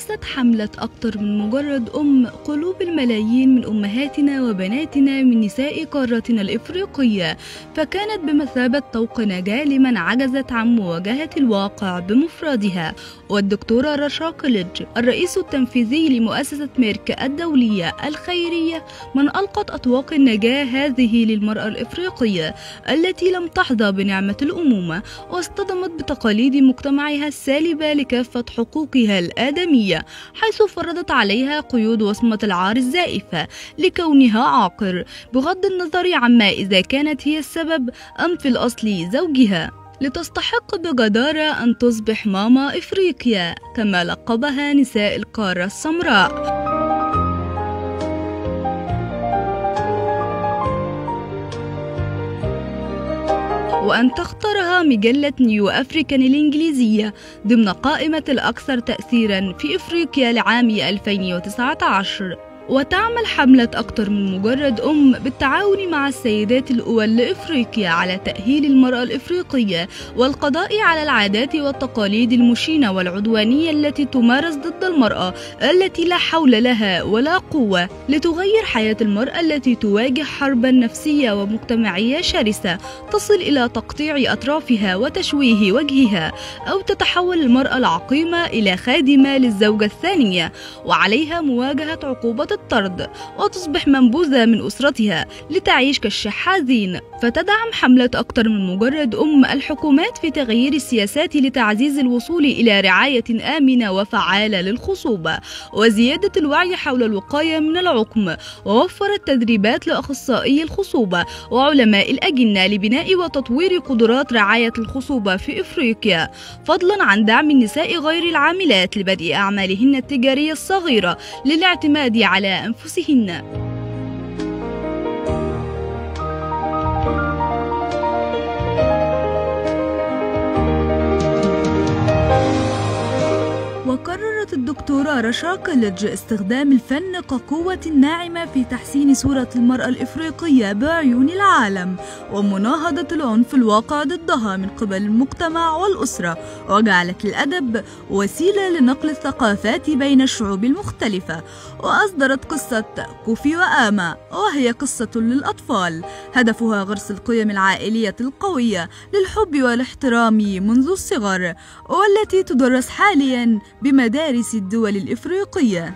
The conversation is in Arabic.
لمست حملة أكتر من مجرد أم قلوب الملايين من أمهاتنا وبناتنا من نساء قارتنا الإفريقية فكانت بمثابة طوق نجاة لمن عجزت عن مواجهة الواقع بمفردها. والدكتورة رشا كليدج الرئيس التنفيذي لمؤسسة ميرك الدولية الخيرية من ألقت أطواق النجاة هذه للمرأة الإفريقية التي لم تحظى بنعمة الأمومة واصطدمت بتقاليد مجتمعها السالبة لكافة حقوقها الآدمية. حيث فرضت عليها قيود وصمة العار الزائفة لكونها عاقر بغض النظر عما إذا كانت هي السبب أم في الأصل زوجها. لتستحق بجدارة أن تصبح ماما إفريقيا كما لقبها نساء القارة السمراء. وأن تختارها مجلة نيو أفريكان الإنجليزية ضمن قائمة الأكثر تأثيرا في إفريقيا لعام 2019 وتعمل حملة أكتر من مجرد أم بالتعاون مع السيدات الأول لإفريقيا على تأهيل المرأة الإفريقية والقضاء على العادات والتقاليد المشينة والعدوانية التي تمارس ضد المرأة التي لا حول لها ولا قوة لتغير حياة المرأة التي تواجه حربا نفسية ومجتمعية شرسة تصل إلى تقطيع أطرافها وتشويه وجهها أو تتحول المرأة العقيمة إلى خادمة للزوجة الثانية وعليها مواجهة عقوبة الطرد وتصبح منبوذة من أسرتها لتعيش كالشحاذين. فتدعم حملة أكثر من مجرد أم الحكومات في تغيير السياسات لتعزيز الوصول إلى رعاية آمنة وفعالة للخصوبة. وزيادة الوعي حول الوقاية من العقم. ووفرت تدريبات لأخصائي الخصوبة وعلماء الأجنة لبناء وتطوير قدرات رعاية الخصوبة في إفريقيا. فضلا عن دعم النساء غير العاملات لبدء أعمالهن التجارية الصغيرة للاعتماد على أنفسهن الدكتورة رشا كلج استخدام الفن كقوة ناعمة في تحسين صورة المرأة الإفريقية بعيون العالم ومناهضة العنف الواقع ضدها من قبل المجتمع والأسرة وجعلت الأدب وسيلة لنقل الثقافات بين الشعوب المختلفة. وأصدرت قصة كوفي وآما وهي قصة للأطفال. هدفها غرس القيم العائلية القوية للحب والاحترام منذ الصغر والتي تدرس حاليا بمدارس الدول الإفريقية.